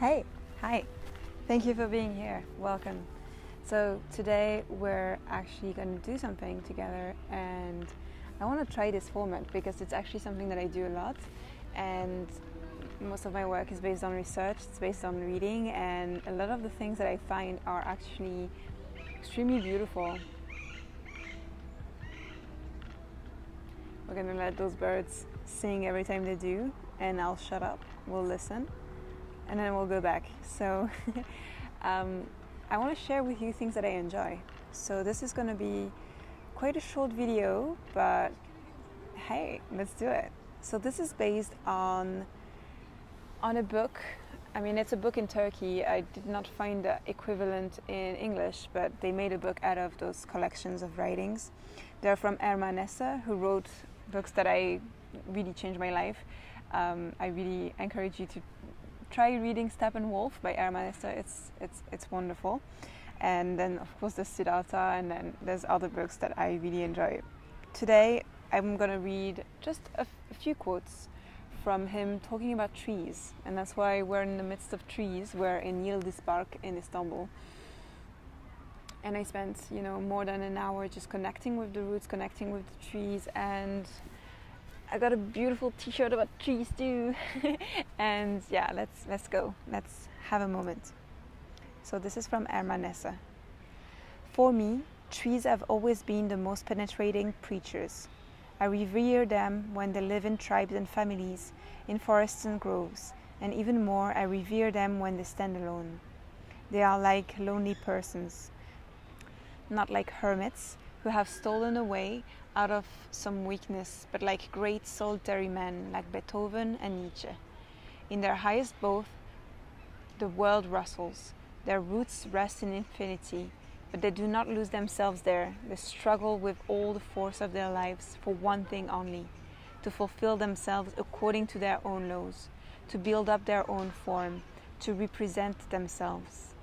Hey, hi. Thank you for being here. Welcome. So, today we're actually going to do something together, and I want to try this format because it's actually something that I do a lot, and most of my work is based on research, it's based on reading, and a lot of the things that I find are actually extremely beautiful. We're going to let those birds sing every time they do, and I'll shut up, we'll listen and then we'll go back. So um, I want to share with you things that I enjoy. So this is going to be quite a short video, but hey, let's do it. So this is based on on a book. I mean, it's a book in Turkey. I did not find the equivalent in English, but they made a book out of those collections of writings. They're from Hermann Hesse, who wrote books that I really changed my life. Um, I really encourage you to try reading Steppenwolf by Hermann Hesse. It's it's it's wonderful. And then of course there's Siddhartha, and then there's other books that I really enjoy. Today I'm gonna read just a, f- a few quotes from him talking about trees, and that's why we're in the midst of trees. We're in Yildiz Park in Istanbul. And I spent, you know, more than an hour just connecting with the roots, connecting with the trees, and I got a beautiful T-shirt about trees too. and yeah, let's let's go. Let's have a moment. So this is from Hermann Hesse. For me, trees have always been the most penetrating preachers. I revere them when they live in tribes and families, in forests and groves, and even more, I revere them when they stand alone. They are like lonely persons, not like hermits who have stolen away out of some weakness, but like great solitary men like Beethoven and Nietzsche. In their highest both, the world rustles. Their roots rest in infinity, but they do not lose themselves there. They struggle with all the force of their lives for one thing only to fulfill themselves according to their own laws, to build up their own form, to represent themselves.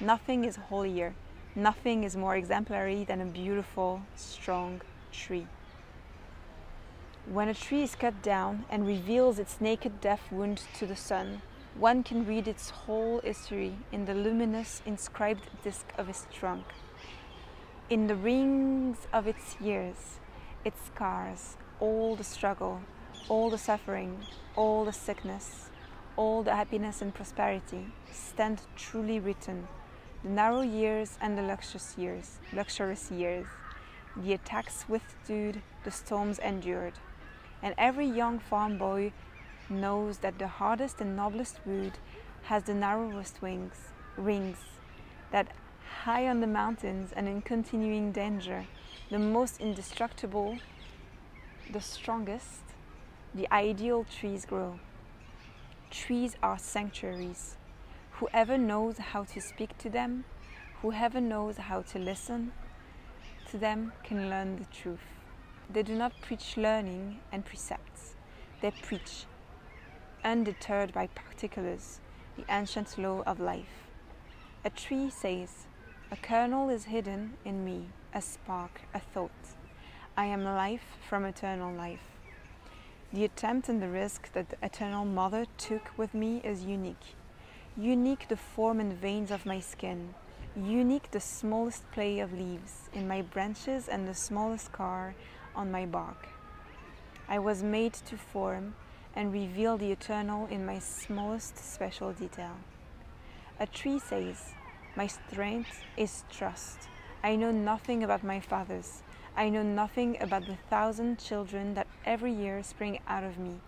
Nothing is holier, nothing is more exemplary than a beautiful, strong, tree. When a tree is cut down and reveals its naked death wound to the sun, one can read its whole history in the luminous inscribed disc of its trunk. In the rings of its years, its scars, all the struggle, all the suffering, all the sickness, all the happiness and prosperity stand truly written. The narrow years and the luxurious years, luxurious years, the attacks withstood, the storms endured. And every young farm boy knows that the hardest and noblest wood has the narrowest wings, rings, that high on the mountains and in continuing danger, the most indestructible, the strongest, the ideal trees grow. Trees are sanctuaries. Whoever knows how to speak to them, whoever knows how to listen, to them can learn the truth. They do not preach learning and precepts, they preach, undeterred by particulars, the ancient law of life. A tree says, A kernel is hidden in me, a spark, a thought. I am life from eternal life. The attempt and the risk that the eternal mother took with me is unique. Unique the form and veins of my skin, unique the smallest play of leaves in my branches and the smallest scar on my bark. I was made to form and reveal the eternal in my smallest special detail. A tree says, My strength is trust. I know nothing about my fathers. I know nothing about the thousand children that every year spring out of me.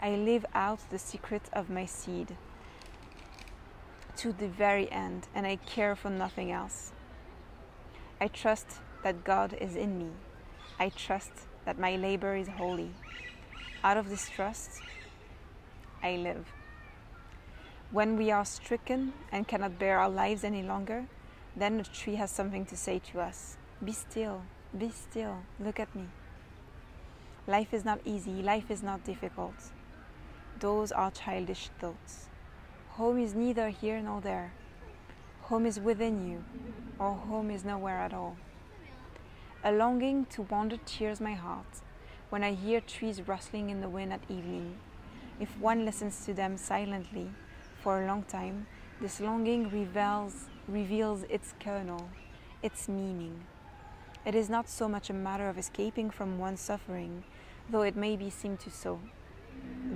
I live out the secret of my seed to the very end, and I care for nothing else. I trust that God is in me. I trust that my labor is holy. Out of this trust, I live. When we are stricken and cannot bear our lives any longer, then the tree has something to say to us Be still, be still, look at me. Life is not easy, life is not difficult. Those are childish thoughts. Home is neither here nor there. Home is within you, or home is nowhere at all. A longing to wander tears my heart when I hear trees rustling in the wind at evening. If one listens to them silently for a long time, this longing reveals, reveals its kernel, its meaning. It is not so much a matter of escaping from one's suffering, though it may be seem to so,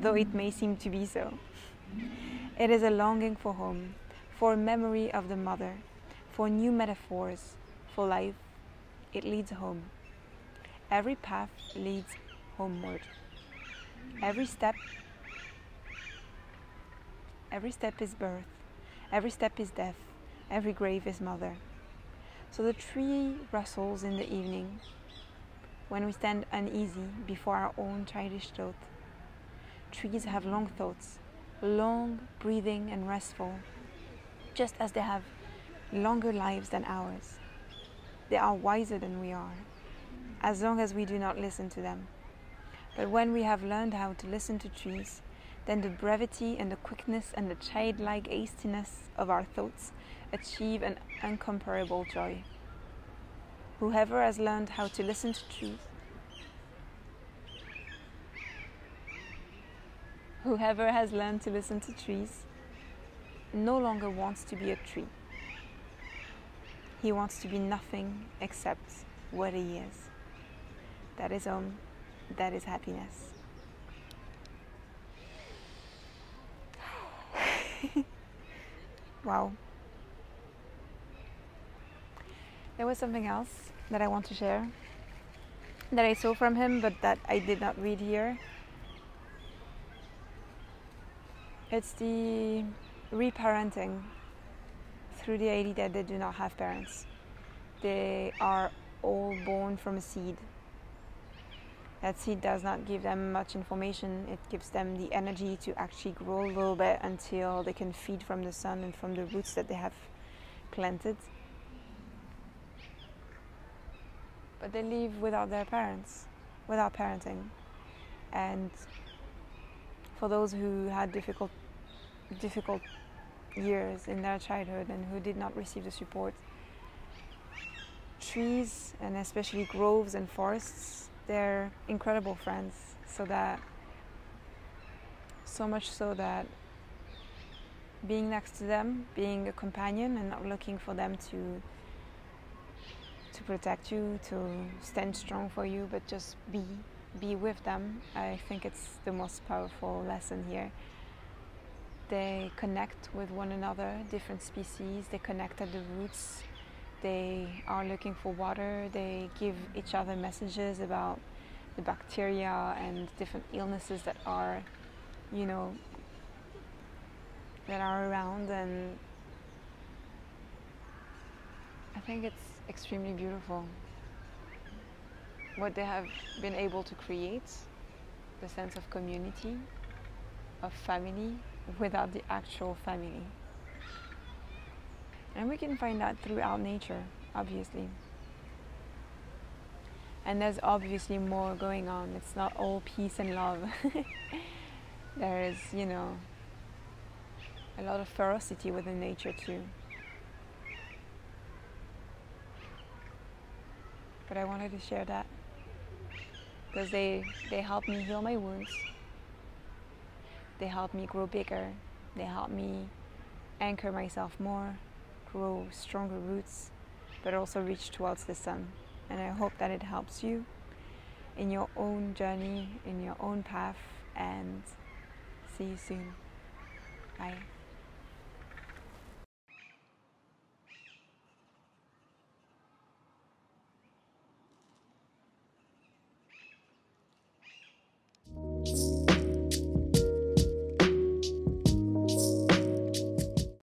though it may seem to be so. It is a longing for home, for memory of the mother, for new metaphors, for life. It leads home. Every path leads homeward. Every step every step is birth. Every step is death. Every grave is mother. So the tree rustles in the evening when we stand uneasy before our own childish thought. Trees have long thoughts, long, breathing, and restful, just as they have longer lives than ours. They are wiser than we are, as long as we do not listen to them. But when we have learned how to listen to trees, then the brevity and the quickness and the childlike hastiness of our thoughts achieve an incomparable joy. Whoever has learned how to listen to trees, whoever has learned to listen to trees, no longer wants to be a tree. He wants to be nothing except what he is. That is home, that is happiness. wow. There was something else that I want to share that I saw from him, but that I did not read here. It's the reparenting through the idea that they do not have parents. They are all born from a seed. That seed does not give them much information, it gives them the energy to actually grow a little bit until they can feed from the sun and from the roots that they have planted. but they live without their parents, without parenting. And for those who had difficult, difficult years in their childhood and who did not receive the support, trees and especially groves and forests, they're incredible friends. So that, so much so that being next to them, being a companion and not looking for them to to protect you, to stand strong for you, but just be be with them. I think it's the most powerful lesson here. They connect with one another, different species, they connect at the roots. They are looking for water, they give each other messages about the bacteria and different illnesses that are, you know, that are around and I think it's extremely beautiful. What they have been able to create, the sense of community, of family, without the actual family. And we can find that throughout nature, obviously. And there's obviously more going on. It's not all peace and love. there is, you know, a lot of ferocity within nature too. but I wanted to share that because they they help me heal my wounds. They help me grow bigger. They help me anchor myself more, grow stronger roots, but also reach towards the sun. And I hope that it helps you in your own journey, in your own path, and see you soon. Bye.